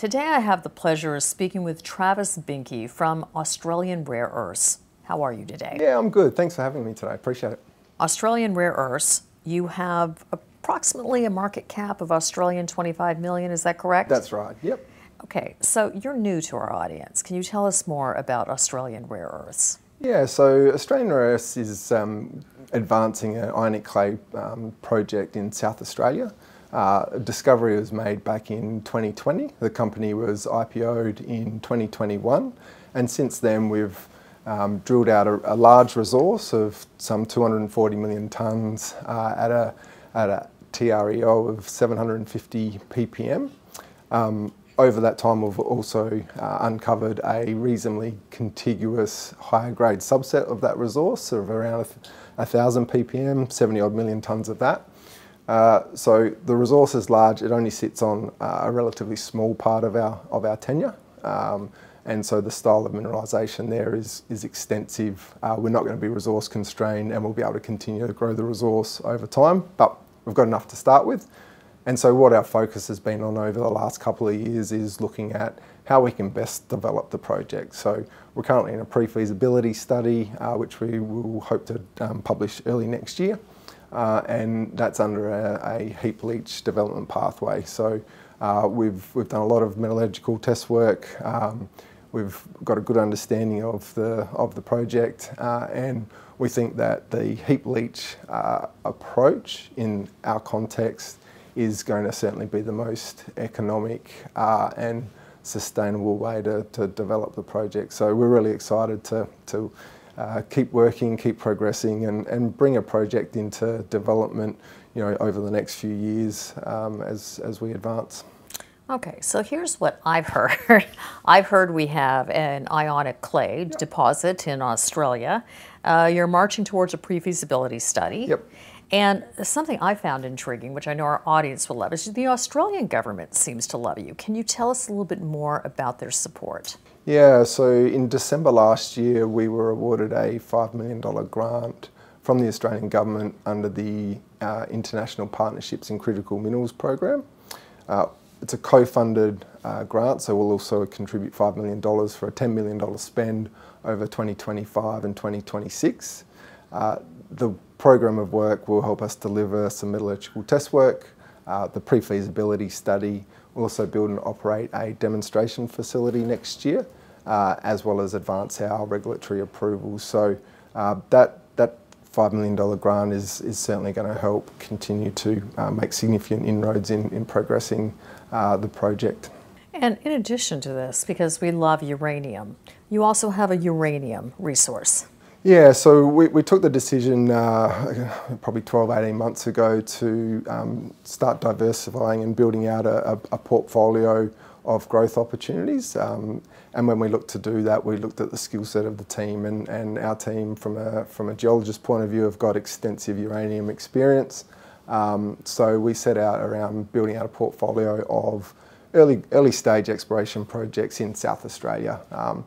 Today I have the pleasure of speaking with Travis Beinke from Australian Rare Earths. How are you today? Yeah, I'm good. Thanks for having me today. Appreciate it. Australian Rare Earths, you have approximately a market cap of Australian 25 million, is that correct? That's right, yep. Okay, so you're new to our audience. Can you tell us more about Australian Rare Earths? Yeah, so Australian Rare Earths is um, advancing an ionic clay um, project in South Australia. Uh, discovery was made back in 2020. The company was IPO'd in 2021, and since then we've um, drilled out a, a, large resource of some 240 million tonnes uh, at, a, at a TREO of 750 ppm. Um, over that time, we've also uh, uncovered a reasonably contiguous higher grade subset of that resource of around a, a thousand ppm, 70 odd million tonnes of that. Uh, so the resource is large. It only sits on uh, a relatively small part of our of our tenure, um, and so the style of mineralisation there is is extensive. Uh, we're not going to be resource constrained, and we'll be able to continue to grow the resource over time. But we've got enough to start with, and so what our focus has been on over the last couple of years is looking at how we can best develop the project. So we're currently in a pre-feasibility study, uh, which we will hope to um, publish early next year uh, and that's under a, a, heap leach development pathway. So uh, we've, we've done a lot of metallurgical test work. Um, we've got a good understanding of the, of the project uh, and we think that the heap leach uh, approach in our context is going to certainly be the most economic uh, and sustainable way to, to develop the project. So we're really excited to, to uh, keep working, keep progressing, and, and bring a project into development, you know, over the next few years um, as as we advance. Okay, so here's what I've heard. I've heard we have an ionic clay yep. deposit in Australia. Uh, you're marching towards a pre-feasibility study. Yep. And something I found intriguing, which I know our audience will love, is the Australian government seems to love you. Can you tell us a little bit more about their support? Yeah, so in December last year, we were awarded a $5 million grant from the Australian Government under the uh, International Partnerships in Critical Minerals program. Uh, it's a co-funded uh, grant, so we'll also contribute $5 million for a $10 million spend over 2025 and 2026. Uh, the program of work will help us deliver some metallurgical test work, uh, the pre-feasibility study, also build and operate a demonstration facility next year uh, as well as advance our regulatory approvals. So uh, that that $5 million grant is, is certainly going to help continue to uh, make significant inroads in, in progressing uh, the project. And in addition to this, because we love uranium, you also have a uranium resource. Yeah, so we, we took the decision uh, probably 12, 18 months ago to um, start diversifying and building out a, a, portfolio of growth opportunities. Um, and when we looked to do that, we looked at the skill set of the team, and, and our team, from a, from a geologist point of view, have got extensive uranium experience. Um, so we set out around building out a portfolio of early, early stage exploration projects in South Australia. Um,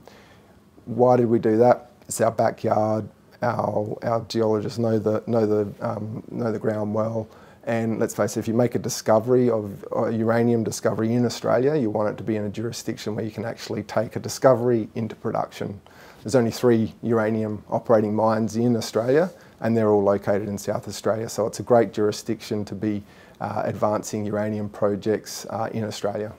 why did we do that? It's our backyard. Our, our geologists know the, know, the, um, know the ground well. And let's face it, if you make a discovery of a uranium discovery in Australia, you want it to be in a jurisdiction where you can actually take a discovery into production. There's only three uranium operating mines in Australia, and they're all located in South Australia. So it's a great jurisdiction to be uh, advancing uranium projects uh, in Australia.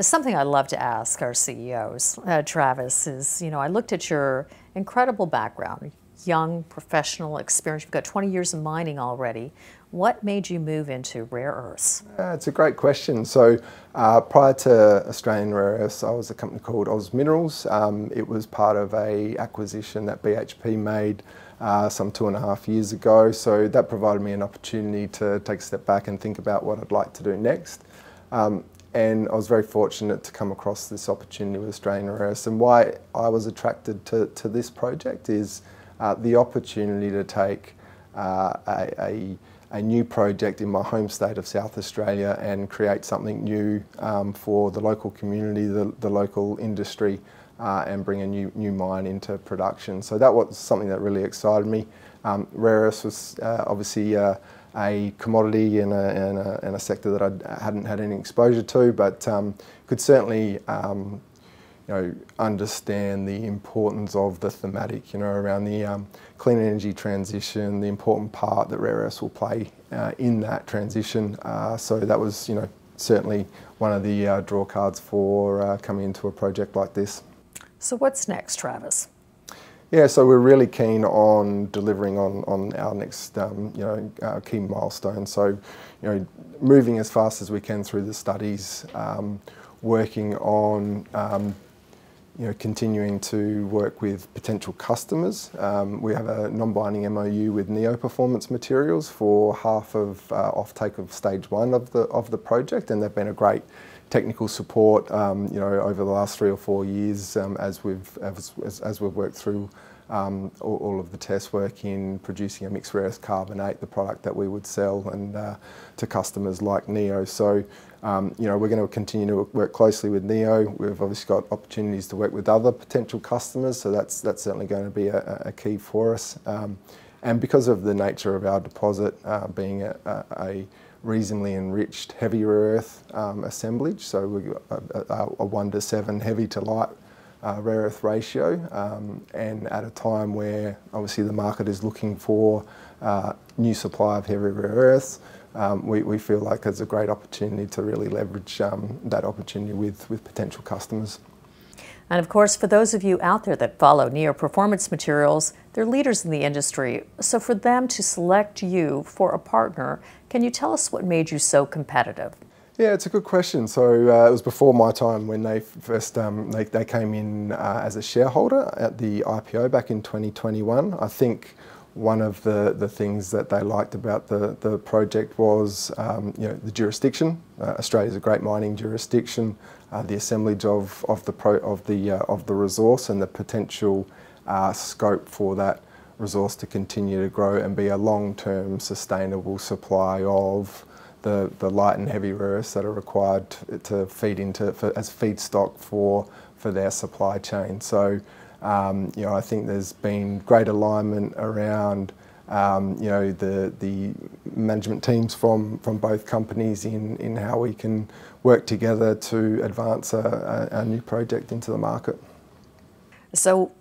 Something I love to ask our CEOs, uh, Travis, is you know, I looked at your incredible background, young, professional experience. You've got 20 years of mining already. What made you move into rare earths? Uh, it's a great question. So, uh, prior to Australian Rare Earths, I was a company called Oz Minerals. Um, it was part of a acquisition that BHP made uh, some two and a half years ago. So that provided me an opportunity to take a step back and think about what I'd like to do next. Um, and I was very fortunate to come across this opportunity with Australian Rare Earths. And why I was attracted to, to this project is uh, the opportunity to take uh, a, a a new project in my home state of South Australia and create something new um, for the local community, the, the local industry, uh, and bring a new, new mine into production. So that was something that really excited me. Um, rare earths was uh, obviously uh, a commodity in a, in, a, in a, sector that I hadn't had any exposure to, but um, could certainly um, you know, understand the importance of the thematic, you know, around the um, clean energy transition, the important part that rare earths will play uh, in that transition. Uh, so that was, you know, certainly one of the uh, draw cards for uh, coming into a project like this. So what's next, Travis? Yeah, so we're really keen on delivering on, on our next um, you know, uh, key milestone. So, you know, moving as fast as we can through the studies, um, working on um, you know, continuing to work with potential customers. Um, we have a non-binding MOU with Neo Performance Materials for half of uh, offtake of stage one of the of the project, and they've been a great technical support. Um, you know, over the last three or four years, um, as we've as, as, we've worked through. Um, all, all, of the test work in producing a mixed rare earth carbonate, the product that we would sell and uh, to customers like Neo. So um, you know, we're going to continue to work closely with Neo. We've obviously got opportunities to work with other potential customers, so that's that's certainly going to be a, a key for us. Um, and because of the nature of our deposit uh, being a, a, reasonably enriched heavy rare earth um, assemblage, so got a, a, one to seven heavy to light uh, rare earth ratio, um, and at a time where obviously the market is looking for uh, new supply of heavy rare earths um, we, we feel like it's a great opportunity to really leverage um, that opportunity with, with potential customers. And of course, for those of you out there that follow Neo Performance Materials, they're leaders in the industry. So for them to select you for a partner, can you tell us what made you so competitive? Yeah, it's a good question. So uh, it was before my time when they first um, they, they came in uh, as a shareholder at the IPO back in 2021. I think one of the, the things that they liked about the, the project was um, you know, the jurisdiction. Uh, Australia is a great mining jurisdiction. Uh, the assemblage of, of, the, pro, of, the, uh, of the resource and the potential uh, scope for that resource to continue to grow and be a long-term sustainable supply of the, the light and heavy rare earths that are required to, to feed into for, as feedstock for, for their supply chain. So um, you know, I think there's been great alignment around um, you know the the management teams from from both companies in in how we can work together to advance a, a, a new project into the market. So,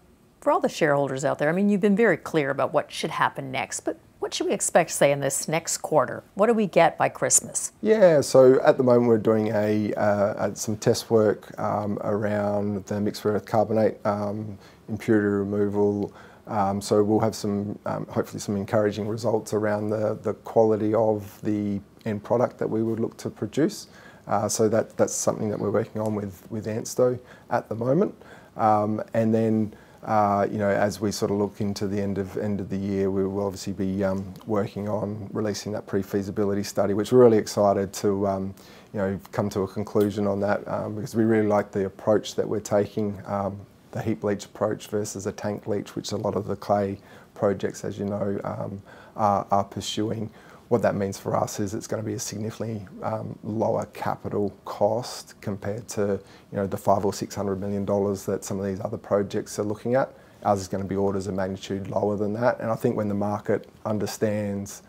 for all the shareholders out there, I mean, you've been very clear about what should happen next, but what should we expect, say, in this next quarter? What do we get by Christmas? Yeah, so at the moment we're doing a, uh, some test work um, around the mixed rare earth carbonate um, impurity removal. Um, so we'll have some, um, hopefully some encouraging results around the, the quality of the end product that we would look to produce. Uh, so that, that's something that we're working on with, with ANSTO at the moment. Um, and then uh, you know, as we sort of look into the end of end of the year, we will obviously be um, working on releasing that pre-feasibility study, which we're really excited to, um, you know, come to a conclusion on that um, because we really like the approach that we're taking, um, the heap leach approach versus a tank leach, which a lot of the clay projects, as you know, um, are, are pursuing what that means for us is it's going to be a significantly um, lower capital cost compared to you know the five or six hundred million dollars that some of these other projects are looking at. Ours is going to be orders of magnitude lower than that, and I think when the market understands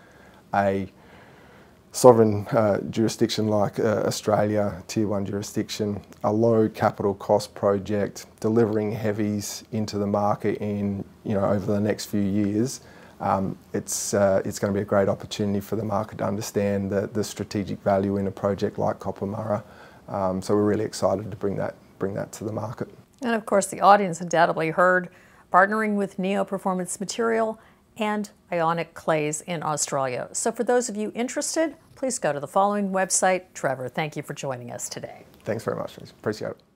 a sovereign uh, jurisdiction like uh, Australia, tier one jurisdiction, a low capital cost project delivering heavies into the market in you know over the next few years um, it's, uh, it's going to be a great opportunity for the market to understand the, the strategic value in a project like Copper Um, so we're really excited to bring that, bring that to the market. And of course, the audience undoubtedly heard partnering with Neo Performance Material and Ionic Clays in Australia. So for those of you interested, please go to the following website. Trevor, thank you for joining us today. Thanks very much. Appreciate it.